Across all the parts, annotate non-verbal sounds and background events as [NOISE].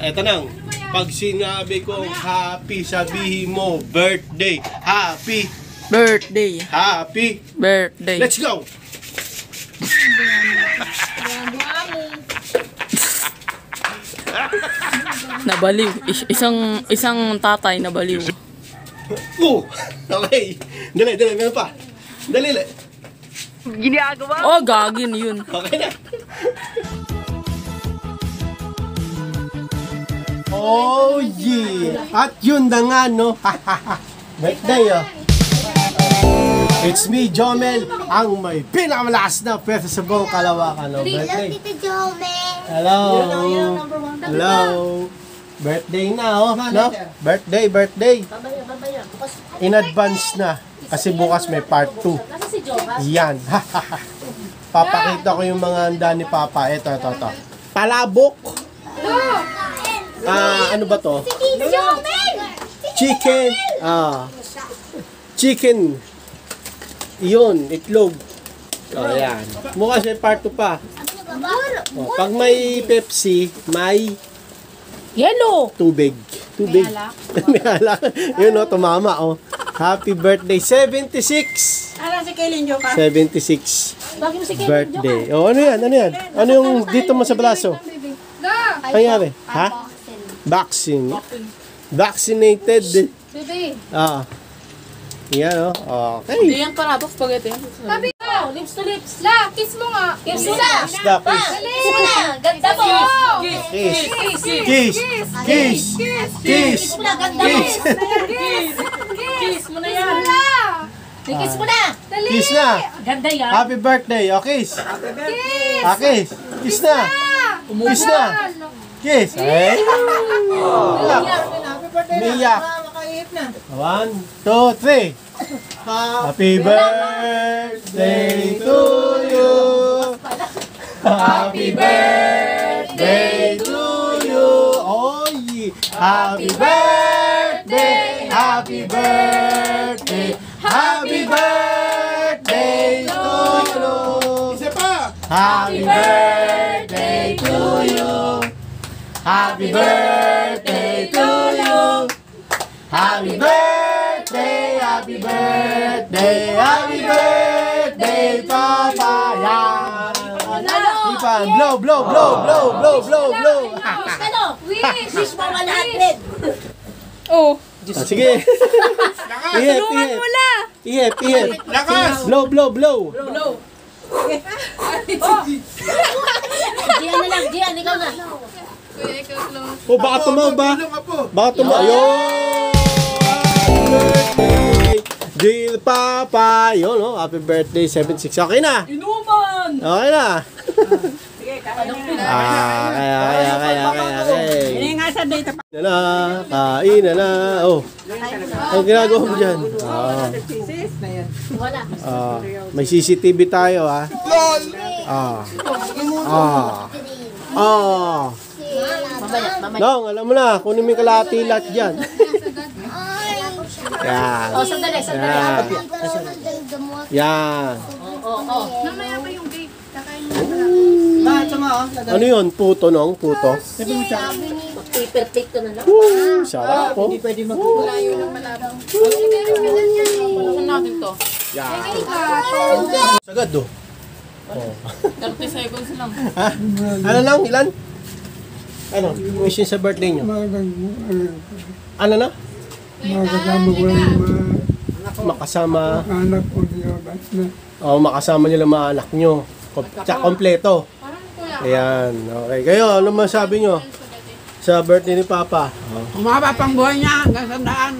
Eto nang, pag sinabi ko happy, sabihin mo birthday. Happy, Birthday. happy. Birthday. Let's go! Nabaliw. Is- isang isang tatay nabaliw. [LAUGHS] Oh! Okay. Dali, dali, meron pa. Dali, dali. Oh, gagin yun. Okay na. Oh, yeah. At yun na nga, no? [LAUGHS] Birthday, oh. It's me, Jomel, ang may pinakamalakas na pwede sa buong kalawakan, no? Birthday. Tito Jome. Hello. Hello. Birthday na, oh. No? Birthday, birthday. In advance na. Kasi bukas may part 2. Yan. [LAUGHS] Papakita ko yung mga handa ni Papa. Ito, ito, ito. Palabok. Ah, ano ba to? Chicken. Ah. Chicken. Iyon, itlog. Oh, yan. Bukas may part 2 pa. Oh, pag may Pepsi, may Yellow. tubig. Tubig. May alak. [LAUGHS] Yun o, tumama o. Happy birthday. 76. Ala si Kaylin Jo ka. 76. Birthday. O, ano yan? Ano yan? Ano yung dito mo sa braso? Ano nangyari? Ha? Vaccine. Vaccinated. Bebe, Ah. Yan o. Okay. Hindi yan paradox spaghetti. sabi ko, lips to lips. La, kiss mo nga. Kiss mo na. Isda, please. Kiss mo na. Ganda mo. Kiss. Kiss. Kiss. Kiss. Kiss. Wala, ganda mo. Kiss. Kiss. Kiss mo na yan. Kiss mo na. Dali. Kiss na. Ganda yan. Happy birthday. O, kiss. Kiss. Ah, kiss. Kiss na. Kiss na. Kiss. Eh? Umiyak. One, two, three. Happy birthday to you. Happy birthday to you. Oh, yeah. Happy birthday. Happy birthday. Happy birthday to you. Happy birthday to you. Happy birthday to you. Happy birthday, happy birthday, happy birthday, Papa. Yan. Di pa, blow, blow, blow, blow, blow, blow, blow. Ano? Wish. [LAUGHS] Wish mo 100. Oh. Ah, sige. Ihip, ihip. Ihip, ihip. Lakas. Blow, blow, blow. Diyan [LAUGHS] na lang. Diyan, ikaw na. O, baka tumaw ba? Baka tumaw. Ayun. Birthday, dear Papa. Yun, no? Happy birthday, 76. Okay na. Inuman! Okay na. Ah, kaya, kaya, kaya, kaya, kaya. Hindi nga sa data pa. na na, kain na na. Oh, ang ginagawa mo dyan? Ah, Wala. ah, may CCTV tayo, ah. Ah, ah, ah. Mamaya, mamaya. Nong, alam mo na, kunin mo yung kalahati lahat dyan. Yan. Oh, sandali, sandali. Yan. Yan. Oo, oo. Namaya pa yung date. Kakain mo. Ano yun? Puto, nong? Puto? Perfecto na lang. Woo, sarap po. Layo ng malabang. Buksan natin to. Yan. Sagad, do. Oh. 30 seconds lang. Ha? [LAUGHS] Ano lang? Ilan? Ano? Mission sa birthday nyo? Ano na? Makakasama ko lang yung mga Makasama. anak ko niya. Ba't na? Oh, makasama nyo lang mga anak nyo. Tsaka kompleto. Ayan. Okay. Kayo, ano masabi nyo? Sa birthday ni Papa? Oh, Umaba pang buhay niya hanggang sandaan.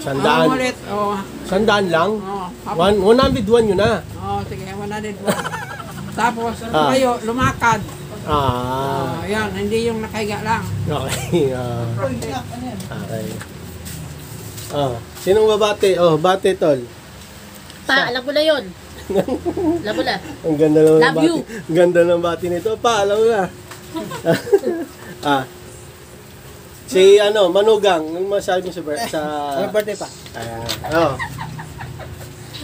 sandaan. Ang ulit. Oo. Sandaan lang? Oo. One, 101 yun na. Oo, sige. 100 po. [LAUGHS] Tapos, Ah. tayo, lumakad. Ah. Oh, yan, hindi yung nakahiga lang. Okay. ah. okay. Oh, sinong babate? Oh, bate tol. Pa, alam ko na yun. [LAUGHS] Alam ko na. Ang ganda ng Love bati. you. Ang ganda ng bati nito. Pa, alam mo na. [LAUGHS] ah. Si ano, Manugang, anong masabi mo sa? Sa... birthday pa? Ayan. Oh.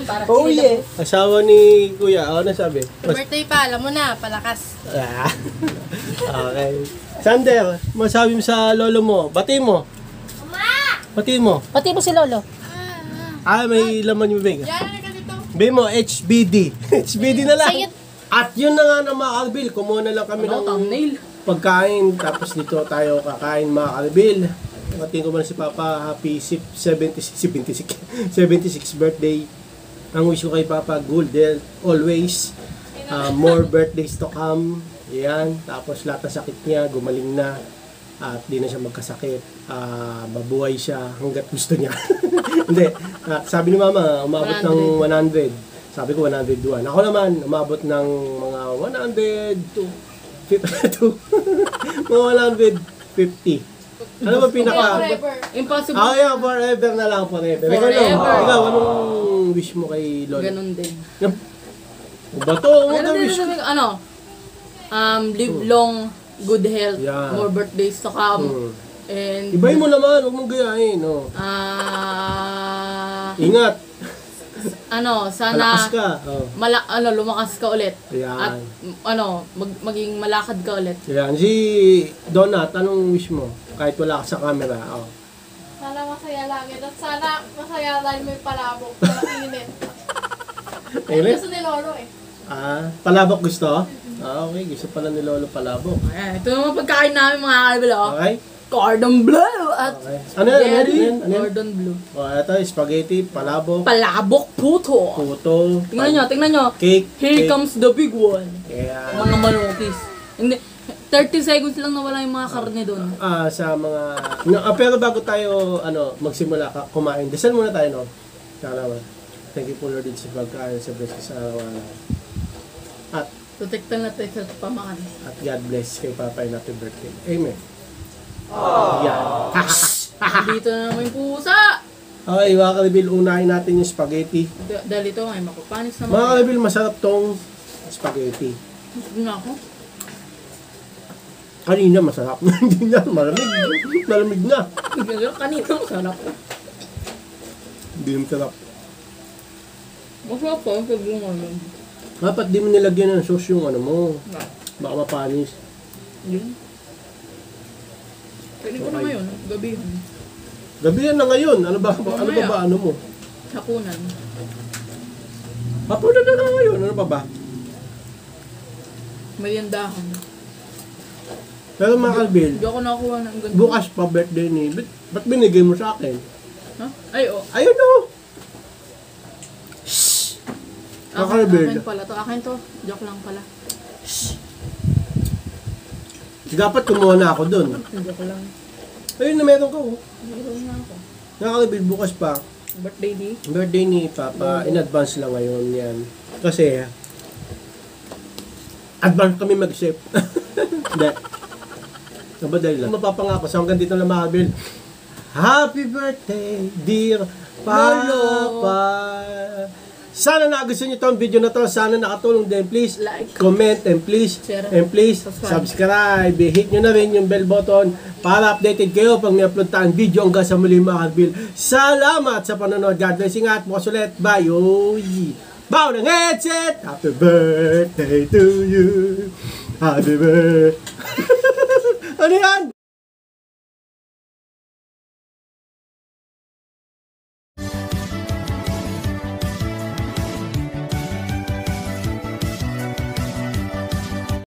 Para Oh, yeah. Asawa ni Kuya, ano sabi? Mas... Birthday pa, alam mo na, palakas. Ah. [LAUGHS] okay. Sander, masabi mo sa lolo mo. Bati mo. Bati mo. Pati mo si Lolo. Ah, may laman yung ka dito. Sabi mo, HBD. HBD [LAUGHS] na lang. Sa'yo. At yun na nga na mga kalbil. Kumuha na lang kami Ano, ng thumbnail? pagkain. Tapos dito tayo kakain mga kalbil. Batiin ko muna si Papa. Happy sip- 76, 76, 76 birthday. Ang wish ko kay Papa, good health always. Uh, more birthdays to come. Yan. Tapos lahat ng sakit niya, gumaling na. At di na siya magkasakit. Ah, mabuhay siya hanggat gusto niya. [LAUGHS] Hindi. Ah, sabi ni Mama, umabot ng 100. Sabi ko 101. Ako naman, umabot ng mga 100 to 52. [LAUGHS] mga 150. Ano ba pinaka... Forever. Impossible. Ah, yeah, forever na lang, forever. Forever. Ikaw, anong wish mo kay Lolo? Ganun din. O ba to? Ano Ganun din wish? sabi ko, ano? Um, live long, good health, Yeah. more birthdays to come. Hmm. And, Ibay mo naman, huwag mong gayahin, no? ah, Ingat, ano, sana, malakas ka. Oh. mala, ano, lumakas ka ulit. Ayan. At, m- ano, mag, maging malakad ka ulit. Yan, si Donat, anong wish mo? Kahit wala ka sa camera. Oh. Masaya lagi. At sana masaya dahil may palabok. Para init. Init? gusto ni Lolo eh. Ah, palabok gusto? Ah, okay. Gusto pala ni Lolo palabok. Ayan, ito naman pagkain namin mga kalbilo. Okay? Cordon bleu at Okay. Ano yan? Ano yan? Ano yan? Ano yan? cordon bleu. Oh, ito, spaghetti, palabok, Palabok puto. puto, Tingnan nyo, tingnan nyo. cake, Here cake. comes the big one. Kaya, Mga manokis. Hindi, 30 seconds lang nawala yung mga karne doon. ah, sa mga... No, ah, pero bago tayo, ano, magsimula ka, kumain, dasal muna tayo, no? Naman. Thank you po, Lord, sa pagkain, sa blessing sa araw-araw. At, Protektan natin sa pamakan. at God bless kay Papa and happy birthday. Amen. Yan. [LAUGHS] Dito na naman yung pusa. Okay, mga kalibil, unahin natin yung spaghetti. D- dahil ito ay makupanis Mga naman. kalibil, masarap tong spaghetti. Gusto na ako. Kanina masarap. [LAUGHS] Hindi na, malamig. Malamig na. Kanina masarap. Hindi na masarap. Masarap pa. Sabi mo lang. Dapat di mo nilagyan ng sauce yung ano mo. Baka mapanis. Yun. Pwede ko na ngayon. Gabi. Gabi yan na ngayon. Ano ba, ano ba ba ano mo? Hakunan. Hapunan na na ngayon. Ano pa ba? Meriendahan. Pero mga kalbil, Hindi ako nakakuha ng ganito. bukas pa birthday ni... Ba't, ba't binigay mo sa akin? Ha? Ay, oh. Ayun o! Akin, Kakalbil. akin pala to. Akin to. Joke lang pala. Dapat kumuha na ako dun. Joke lang. Ayun na meron ko. oh. Mayroon na ako. Mga kalbil, bukas pa. Birthday day. Birthday ni Papa, in advance lang ngayon yan. Kasi, advance kami mag-ship. [LAUGHS] Hindi. Nabadali lang. Mapapangako sa hanggang dito na mga kabil. Happy birthday, dear Papa. Sana nagustuhan niyo tong video na to. Sana nakatulong din. Please Like. comment and please Share. and please Subscribe. subscribe. Hit nyo na rin yung bell button para updated kayo pag may upload tayong video hanggang sa muli mga kabil. Salamat sa panonood. God bless. Ingat. Bukas ulit. Bye. Oy. Bow ng headset. Happy birthday to you. Happy birthday. Ano yan?